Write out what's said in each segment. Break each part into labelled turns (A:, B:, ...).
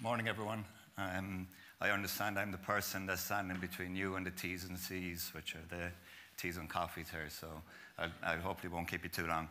A: Morning, everyone. Um, I understand I'm the person that's standing between you and the T's and C's, which are the teas and coffees here, so I, I hopefully won't keep you too long.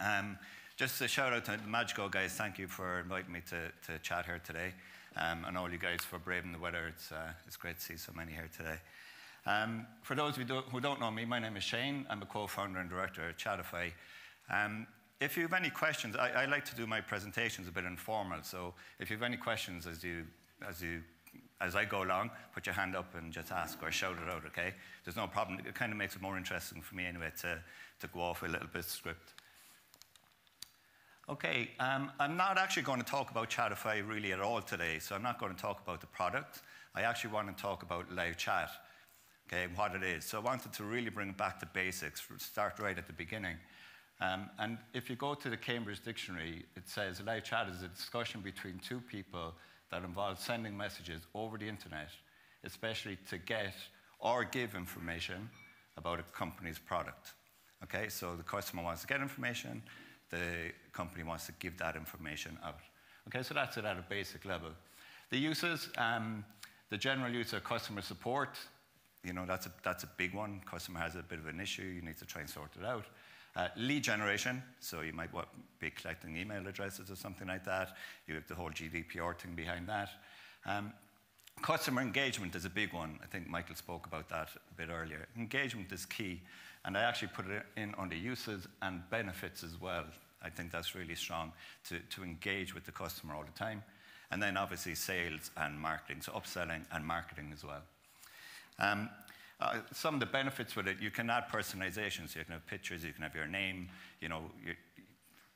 A: Um, just a shout out to the Magico guys. Thank you for inviting me to, to chat here today. Um, and all you guys for braving the weather. It's, uh, it's great to see so many here today. Um, for those who don't, who don't, know me, my name is Shane. I'm a co-founder and director at Chatify. Um, if you have any questions, I, I, like to do my presentations a bit informal. So if you have any questions as you, as you as I go along, put your hand up and just ask or shout it out, okay? There's no problem. It kind of makes it more interesting for me anyway to, to go off a little bit script. Okay, um, I'm not actually going to talk about Chatify really at all today, so I'm not going to talk about the product. I actually want to talk about live chat, okay, what it is. So I wanted to really bring it back to basics, start right at the beginning. Um, and if you go to the Cambridge Dictionary, it says live chat is a discussion between two people that involves sending messages over the internet, especially to get or give information about a company's product. Okay, so the customer wants to get information, the company wants to give that information out. Okay, so that's it at a basic level. The uses, um, the general use of customer support, you know, that's a, that's a big one. Customer has a bit of an issue, you need to try and sort it out. Uh, lead generation, so you might be collecting email addresses or something like that. You have the whole GDPR thing behind that. Um, customer engagement is a big one. I think Michael spoke about that a bit earlier. Engagement is key, and I actually put it in under uses and benefits as well. I think that's really strong to, to engage with the customer all the time. And then obviously sales and marketing, so upselling and marketing as well. Um, uh, some of the benefits with it, you can add personalization. So you can have pictures, you can have your name, you know,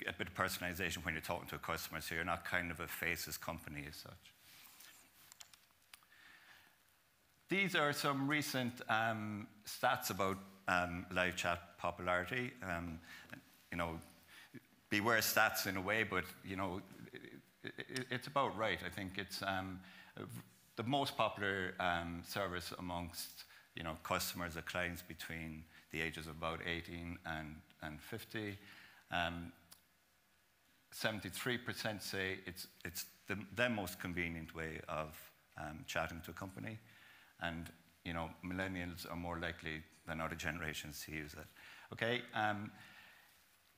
A: a bit of personalization when you're talking to a customer, so you're not kind of a faceless company as such. These are some recent um, stats about um, live chat popularity. Um, you know, beware stats in a way, but you know, it, it, it's about right. I think it's um, the most popular um, service amongst you know, customers or clients between the ages of about 18 and, and 50. Um, 73% say it's, it's the, the, most convenient way of um, chatting to a company. And, you know, millennials are more likely than other generations to use it. Okay, um,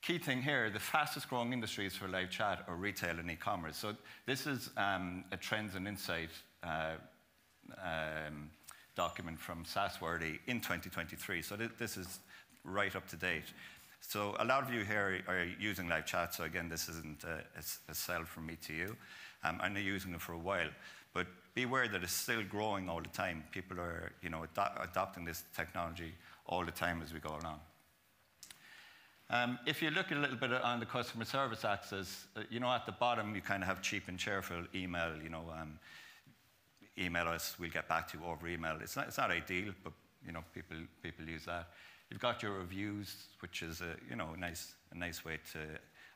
A: key thing here, the fastest growing industries for live chat are retail and e-commerce. So this is um, a trends and insight uh, um, document from SaaSworthy in 2023. So th this is right up to date. So a lot of you here are using live chat. So again, this isn't a, a sell from me to you. Um, I'm using it for a while. But beware that it's still growing all the time. People are you know, adopting this technology all the time as we go along. Um, if you look a little bit on the customer service access, uh, you know, at the bottom, you kind of have cheap and cheerful email, you know, um, email us, we'll get back to you over email. It's not, it's not ideal, but you know, people, people use that. You've got your reviews, which is a, you know, a, nice, a nice way to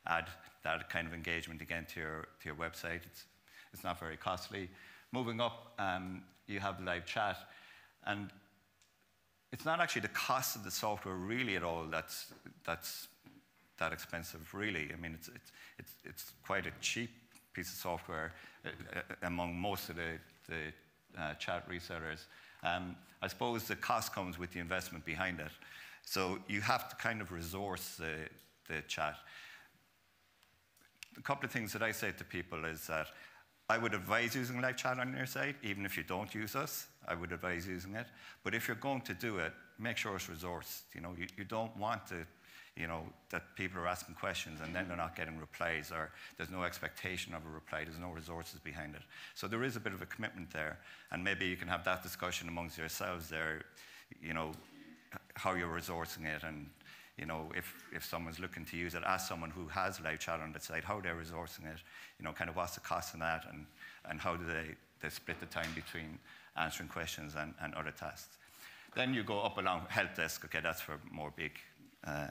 A: add that kind of engagement again to your, to your website. It's, it's not very costly. Moving up, um, you have live chat. And it's not actually the cost of the software really at all that's, that's that expensive, really. I mean, it's, it's, it's, it's quite a cheap piece of software uh, uh, among most of the, the uh, chat resellers. Um, I suppose the cost comes with the investment behind it. So you have to kind of resource the, the chat. A couple of things that I say to people is that I would advise using live chat on your site, even if you don't use us. I would advise using it. But if you're going to do it, make sure it's resourced. You know, you, you don't want to you know, that people are asking questions and then they're not getting replies or there's no expectation of a reply, there's no resources behind it. So there is a bit of a commitment there. And maybe you can have that discussion amongst yourselves there, you know, how you're resourcing it and you know, if, if someone's looking to use it, ask someone who has live chat on the site how they're resourcing it, you know, kind of what's the cost in that and, and how do they, they split the time between answering questions and, and other tasks. Then you go up along help desk, okay, that's for more big uh,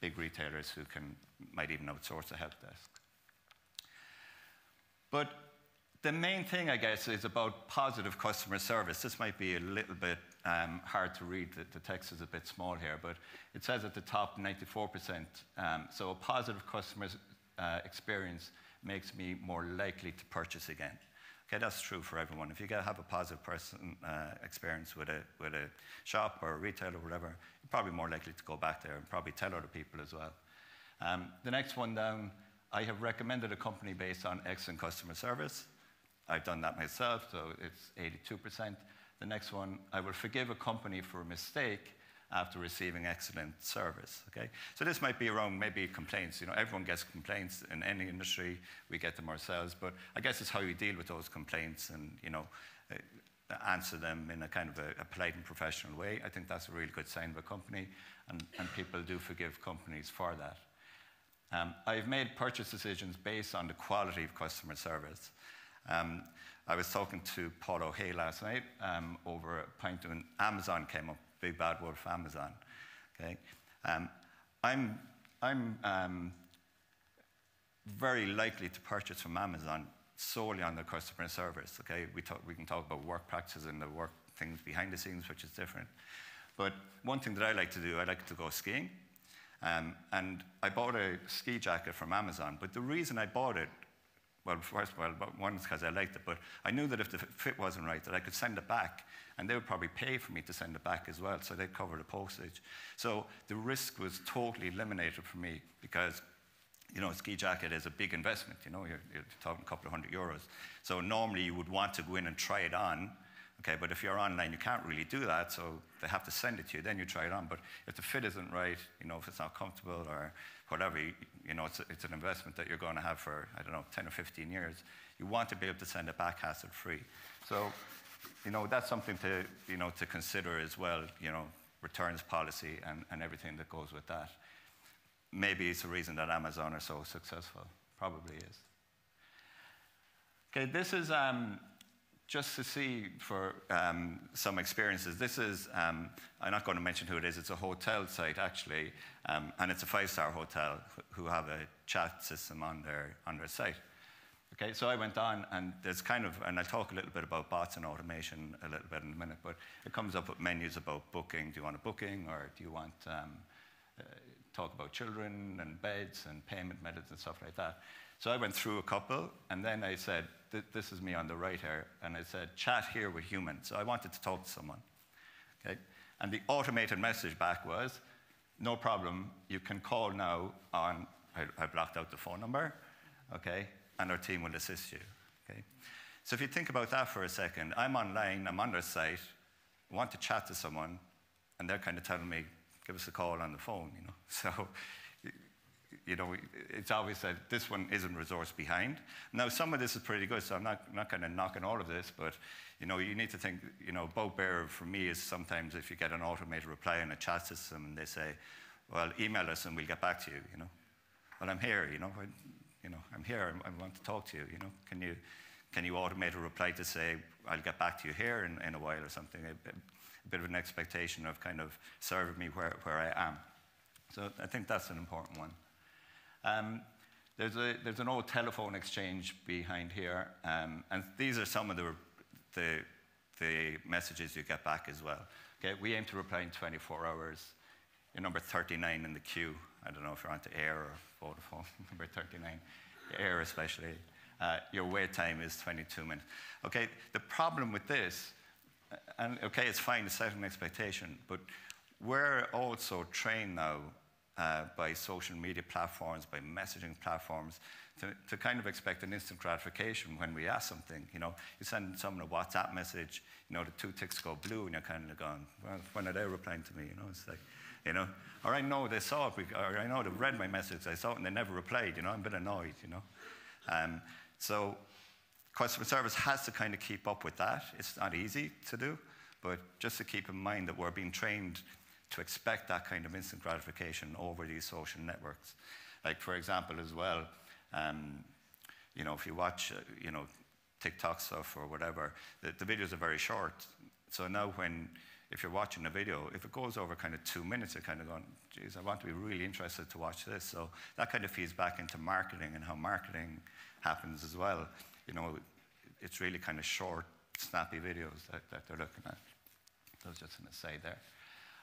A: big retailers who can, might even outsource a help desk. But the main thing, I guess, is about positive customer service. This might be a little bit um, hard to read. The, the, text is a bit small here, but it says at the top 94%. Um, so a positive customer uh, experience makes me more likely to purchase again. Okay, that's true for everyone. If you get, have a positive person uh, experience with a, with a shop or a retailer or whatever, you're probably more likely to go back there and probably tell other people as well. Um, the next one down, I have recommended a company based on excellent customer service. I've done that myself, so it's 82%. The next one, I will forgive a company for a mistake after receiving excellent service. Okay, so this might be around maybe complaints. You know, everyone gets complaints in any industry. We get them ourselves, but I guess it's how you deal with those complaints and you know uh, answer them in a kind of a, a, polite and professional way. I think that's a really good sign of a company, and, and people do forgive companies for that. Um, I've made purchase decisions based on the quality of customer service. Um, I was talking to Paul O'Hay last night um, over a pint when Amazon came up big bad wolf Amazon. Okay? Um, I'm, I'm um, very likely to purchase from Amazon solely on the customer service. Okay? We, talk, we can talk about work practices and the work things behind the scenes, which is different. But one thing that I like to do, I like to go skiing. Um, and I bought a ski jacket from Amazon. But the reason I bought it, well, first of all, one because I liked it, but I knew that if the fit wasn't right, that I could send it back and they would probably pay for me to send it back as well, so they'd cover the postage. So the risk was totally eliminated for me because you know, a ski jacket is a big investment, you know, you're, you're, talking a couple of hundred euros. So normally you would want to go in and try it on, okay, but if you're online, you can't really do that, so they have to send it to you, then you try it on. But if the fit isn't right, you know, if it's not comfortable or whatever, you, know, it's, a, it's an investment that you're going to have for, I don't know, 10 or 15 years. You want to be able to send it back hassle-free. So you know, that's something to, you know, to consider as well, you know, returns policy and, and everything that goes with that. Maybe it's the reason that Amazon are so successful. Probably is. Okay, this is um, just to see for um, some experiences. This is, um, I'm not going to mention who it is, it's a hotel site actually, um, and it's a five star hotel who have a chat system on their, on their site. Okay, so I went on, and there's kind of, and I'll talk a little bit about bots and automation a little bit in a minute, but it comes up with menus about booking. Do you want a booking, or do you want um, uh, talk about children and beds and payment methods and stuff like that? So I went through a couple, and then I said, this is me on the right here, and I said, chat here with humans. So I wanted to talk to someone. Okay, and the automated message back was, no problem, you can call now on, I, I blocked out the phone number, okay, and our team will assist you. Okay? So if you think about that for a second, I'm online, I'm on their site, I want to chat to someone, and they're kind of telling me, give us a call on the phone, you know. So, you know, it's obvious that this one isn't resource behind. Now, some of this is pretty good, so I'm not, not kind of knocking all of this, but, you know, you need to think, you know, boat bearer for me is sometimes if you get an automated reply in a chat system and they say, well, email us and we'll get back to you, you know. Well, I'm here, you know, you know, I'm here, I want to talk to you, you know, can you, can you automate a reply to say, I'll get back to you here in, in a while or something, a, a bit of an expectation of kind of serving me where, where I am. So I think that's an important one. Um, there's, a, there's an old telephone exchange behind here, um, and these are some of the, the, the messages you get back as well. Okay, we aim to reply in 24 hours. You're number 39 in the queue. I don't know if you're on to Eir or Vodafone, number 39, Eir especially. Uh, your wait time is 22 minutes. Okay, the problem with this, uh, and okay, it's fine to set an expectation, but we're also trained now uh, by social media platforms, by messaging platforms, to, to, kind of expect an instant gratification when we ask something. You know, you send someone a WhatsApp message, you know, the two ticks go blue, and you're kind of going, well, when are they replying to me? You know, it's like, you know. Or I know they saw it, or I know they read my message, I saw it, and they never replied, you know. I'm a bit annoyed, you know. Um, so customer service has to kind of keep up with that. It's not easy to do, but just to keep in mind that we're being trained to expect that kind of instant gratification over these social networks. Like, for example, as well, um, you know, if you watch, uh, you know, TikTok stuff or whatever, the, the videos are very short. So now when if you're watching a video, if it goes over kind of two minutes, you're kind of going, geez, I want to be really interested to watch this. So that kind of feeds back into marketing and how marketing happens as well. You know, it's really kind of short, snappy videos that, that they're looking at. That was just an aside there.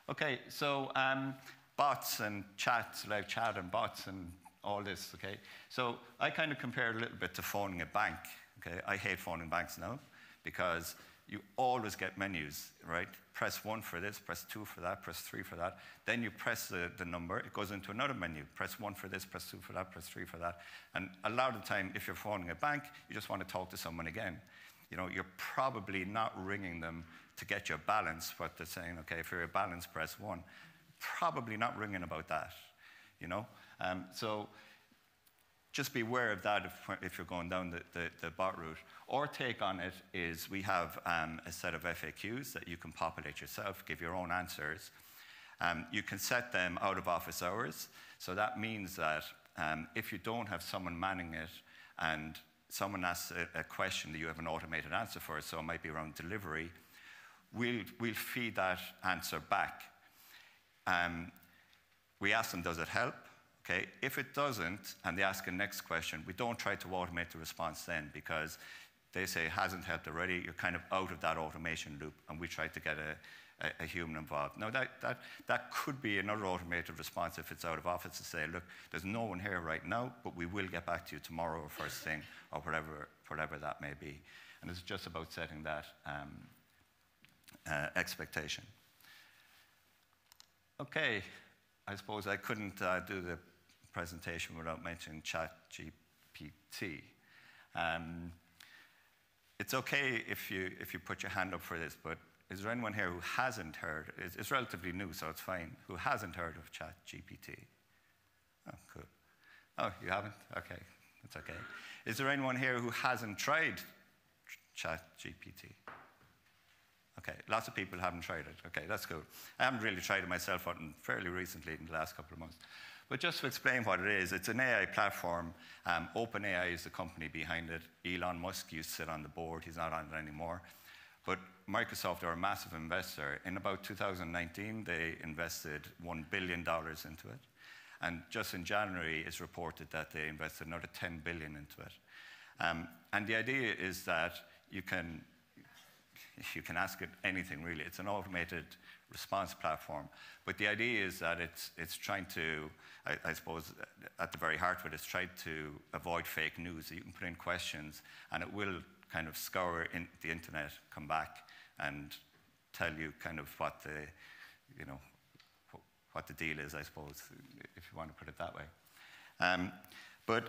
A: Okay, so um, bots and chats, live chat and bots and all this, okay? So I kind of compare a little bit to phoning a bank, Okay, I hate phoning banks now because you always get menus, right? Press one for this, press two for that, press three for that. Then you press the, the number, it goes into another menu. Press one for this, press two for that, press three for that. And a lot of the time, if you're phoning a bank, you just want to talk to someone again. You know, you're probably not ringing them to get your balance, but they're saying, okay, for your balance, press one. Probably not ringing about that, you know? Um, so just be aware of that if, if you're going down the, the, the, bot route. Our take on it is we have um, a set of FAQs that you can populate yourself, give your own answers. Um, you can set them out of office hours. So that means that um, if you don't have someone manning it and someone asks a, a, question that you have an automated answer for, so it might be around delivery, we'll, we'll feed that answer back. Um, we ask them, does it help? Okay, if it doesn't, and they ask a next question, we don't try to automate the response then because they say it hasn't helped already, you're kind of out of that automation loop, and we try to get a, a, a, human involved. Now, that, that, that could be another automated response if it's out of office to say, look, there's no one here right now, but we will get back to you tomorrow or first thing, or whatever, whatever that may be. And it's just about setting that um, uh, expectation. Okay, I suppose I couldn't uh, do the presentation without mentioning ChatGPT. Um, it's okay if you, if you put your hand up for this, but is there anyone here who hasn't heard? It's, it's relatively new, so it's fine. Who hasn't heard of ChatGPT? Oh, cool. Oh, you haven't? Okay, that's okay. Is there anyone here who hasn't tried ChatGPT? Okay, lots of people haven't tried it. Okay, that's cool. I haven't really tried it myself until fairly recently in the last couple of months. But just to explain what it is, it's an AI platform. Um, OpenAI is the company behind it. Elon Musk used to sit on the board. He's not on it anymore. But Microsoft are a massive investor. In about 2019, they invested $1 billion into it. And just in January, it's reported that they invested another 10 billion into it. Um, and the idea is that you can, you can ask it anything really. It's an automated response platform. But the idea is that it's, it's trying to, I, I suppose, at the very heart of it, it's trying to avoid fake news. You can put in questions and it will kind of scour in the internet, come back and tell you kind of what the, you know, what the deal is, I suppose, if you want to put it that way. Um, but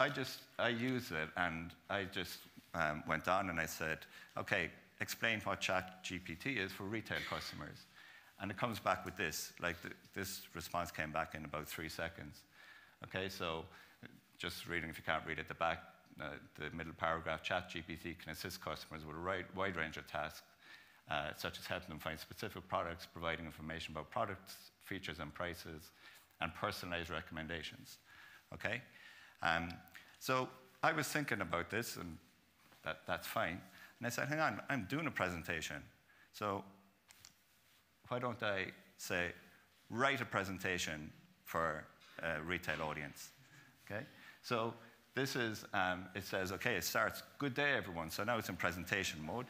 A: I just, I use it and I just um, went on and I said, okay, explain what Chat GPT is for retail customers. And it comes back with this, like this response came back in about three seconds. Okay, so just reading, if you can't read at the back, uh, the middle paragraph, Chat GPT can assist customers with a wide, wide range of tasks, uh, such as helping them find specific products, providing information about products, features and prices, and personalized recommendations. Okay? Um, so I was thinking about this, and that, that's fine. And I said, hang on, I'm doing a presentation. So why don't I say, write a presentation for a retail audience? Okay? So this is, um, it says, okay, it starts, good day, everyone. So now it's in presentation mode.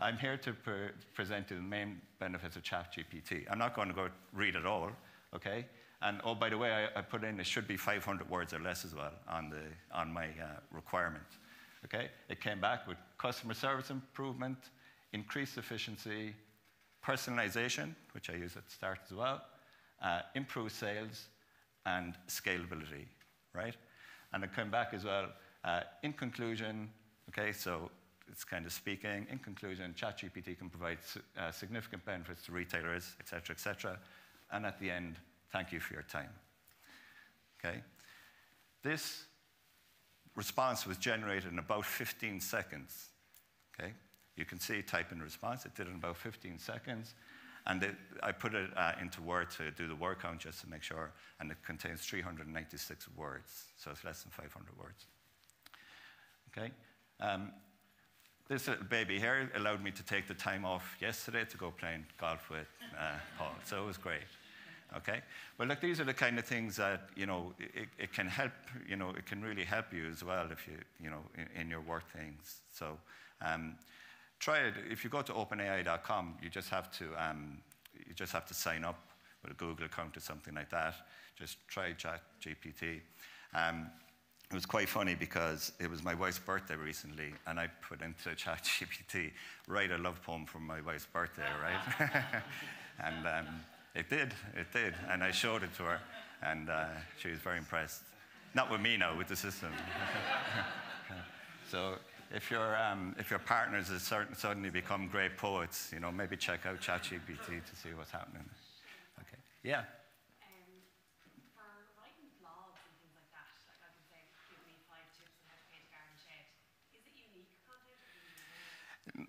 A: I'm here to pre present you the main benefits of ChatGPT. I'm not going to go read it all, okay? And oh, by the way, I, I, put in it should be 500 words or less as well on, the, on my uh, requirement. Okay? It came back with customer service improvement, increased efficiency, personalization, which I use at the start as well, uh, improved sales, and scalability, right? And it came back as well, uh, in conclusion, okay, so it's kind of speaking, in conclusion, ChatGPT can provide uh, significant benefits to retailers, et cetera, et cetera. And at the end, thank you for your time. Okay? This response was generated in about 15 seconds. Okay? You can see type in response. It did it in about 15 seconds. And it, I put it uh, into Word to do the word count just to make sure. And it contains 396 words, so it's less than 500 words. Okay? Um, this little baby here allowed me to take the time off yesterday to go playing golf with uh, Paul, so it was great. Okay? Well, look, these are the kind of things that, you know, it, it can help, you know, it can really help you as well if you, you know, in, in your work things. So um, try it. If you go to openai.com, you just have to, um, you just have to sign up with a Google account or something like that. Just try ChatGPT. Um, it was quite funny because it was my wife's birthday recently, and I put into ChatGPT, write a love poem for my wife's birthday, right? and um, it did, it did. And I showed it to her, and uh, she was very impressed. Not with me no, with the system. so if your, um, if your partners have suddenly become great poets, you know, maybe check out ChatGPT to see what's happening. Okay, yeah.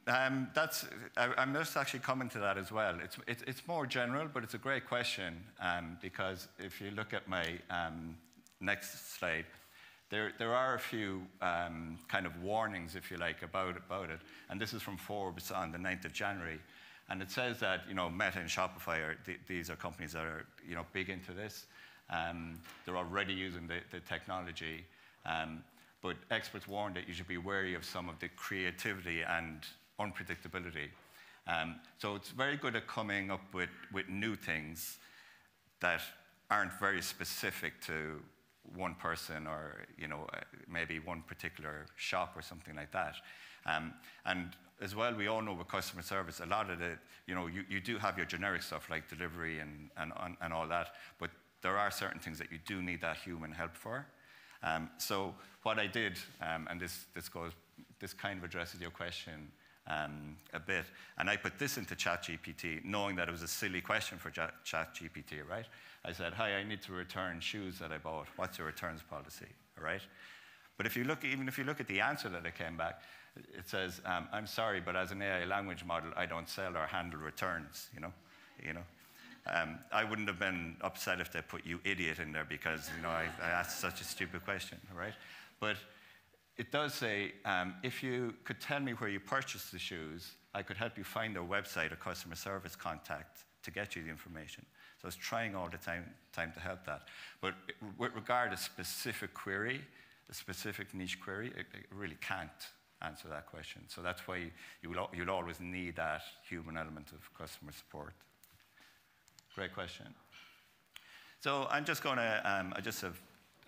A: Um, that's, I, I, must actually comment to that as well. It's, it, it's more general, but it's a great question um, because if you look at my um, next slide, there, there are a few um, kind of warnings, if you like, about, about it. And this is from Forbes on the 9th of January. And it says that, you know, Meta and Shopify, are, th these are companies that are, you know, big into this. Um, they're already using the, the technology. Um, but experts warn that you should be wary of some of the creativity and unpredictability. Um, so it's very good at coming up with, with new things that aren't very specific to one person or you know uh, maybe one particular shop or something like that. Um, and as well, we all know with customer service, a lot of the, you know, you, you do have your generic stuff like delivery and, and, and all that, but there are certain things that you do need that human help for. Um, so what I did, um, and this, this, goes, this kind of addresses your question um, a bit, and I put this into ChatGPT, knowing that it was a silly question for ChatGPT, right? I said, hi, I need to return shoes that I bought. What's your returns policy, all right? But if you look, even if you look at the answer that it came back, it says, um, I'm sorry, but as an AI language model, I don't sell or handle returns, you know? You know? Um, I wouldn't have been upset if they put you idiot in there because you know I, I asked such a stupid question, right? But it does say um, if you could tell me where you purchased the shoes, I could help you find their website or customer service contact to get you the information. So I was trying all the time, time to help that. But with regard to specific query, a specific niche query, it, it really can't answer that question. So that's why you will, you'll always need that human element of customer support. Great question. So I'm just going to, um, I just have,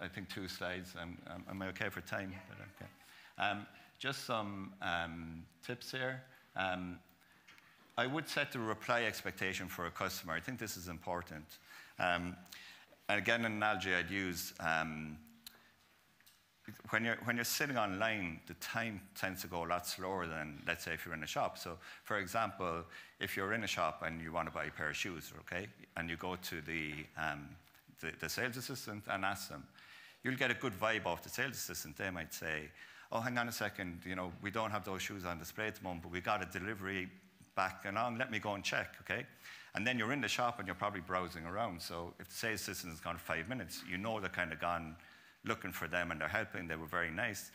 A: I think, two slides. Um, um, am I okay for time? Okay. Um, just some um, tips here. Um, I would set the reply expectation for a customer. I think this is important. and again, an analogy I'd use when you're, when you're sitting online, the time tends to go a lot slower than, let's say, if you're in a shop. So, for example, if you're in a shop and you want to buy a pair of shoes, okay, and you go to the, um, the, the, sales assistant and ask them, you'll get a good vibe off the sales assistant. They might say, oh, hang on a second, you know, we don't have those shoes on display at the moment, but we got a delivery back along, let me go and check, okay? And then you're in the shop and you're probably browsing around. So if the sales assistant has gone five minutes, you know they're kind of gone looking for them and they're helping, they were very nice.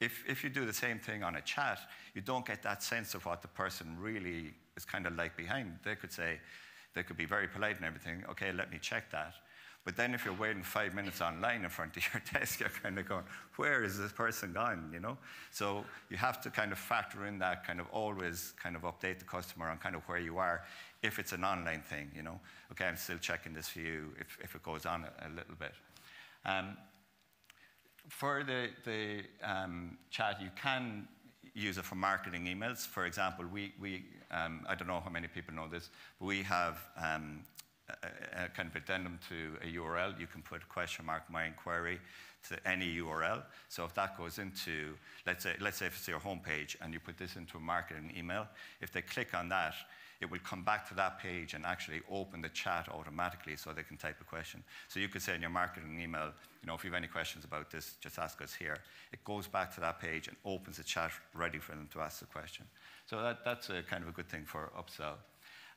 A: If, if you do the same thing on a chat, you don't get that sense of what the person really is kind of like behind. They could say, they could be very polite and everything, okay, let me check that. But then if you're waiting five minutes online in front of your desk, you're kind of going, where is this person gone, you know? So you have to kind of factor in that, kind of always kind of update the customer on kind of where you are if it's an online thing, you know? Okay, I'm still checking this for you if, if it goes on a, a little bit. Um, for the, the um, chat, you can use it for marketing emails. For example, we, we um, I don't know how many people know this, but we have um, a, a, kind of addendum to a URL. You can put question mark my inquiry to any URL. So if that goes into, let's say, let's say if it's your homepage and you put this into a marketing email, if they click on that, it will come back to that page and actually open the chat automatically so they can type a question. So you could say in your marketing email, you know, if you have any questions about this, just ask us here. It goes back to that page and opens the chat ready for them to ask the question. So that, that's a kind of a good thing for upsell.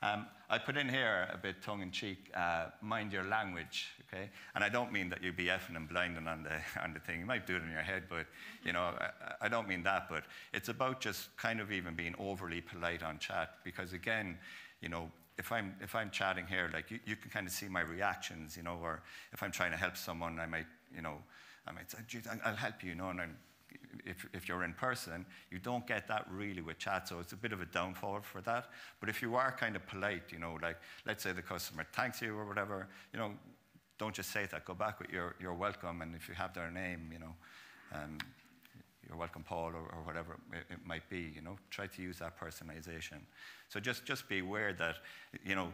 A: Um, I put in here a bit tongue in cheek, uh, mind your language, okay? And I don't mean that you be effing and blinding on the, on the thing. You might do it in your head, but, you know, I, I don't mean that. But it's about just kind of even being overly polite on chat because, again, you know, if I'm, if I'm chatting here, like you, you can kind of see my reactions, you know, or if I'm trying to help someone, I might, you know, I might say, I'll help you, you know, and I'm, if, if you're in person, you don't get that really with chat, so it's a bit of a downfall for that. But if you are kind of polite, you know, like let's say the customer thanks you or whatever, you know, don't just say that. Go back with your, you're welcome, and if you have their name, you know, um, you're welcome, Paul, or, or whatever it, it, might be. You know, try to use that personalization. So just just be aware that, you know,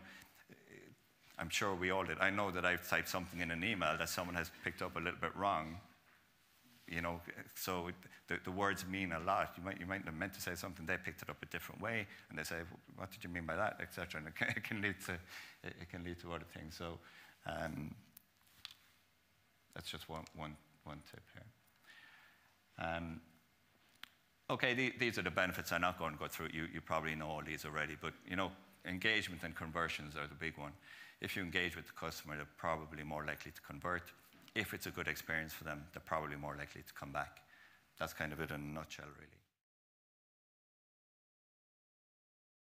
A: I'm sure we all did. I know that I've typed something in an email that someone has picked up a little bit wrong. You know, so the, the words mean a lot. You might you might have meant to say something, they picked it up a different way, and they say, "What did you mean by that?" etc. And it can, it can, lead to it, can lead to other things. So. Um, that's just one, one, one tip here. Um, okay, the, these are the benefits. I'm not going to go through. You, you probably know all these already, but you know, engagement and conversions are the big one. If you engage with the customer, they're probably more likely to convert. If it's a good experience for them, they're probably more likely to come back. That's kind of it in a nutshell, really.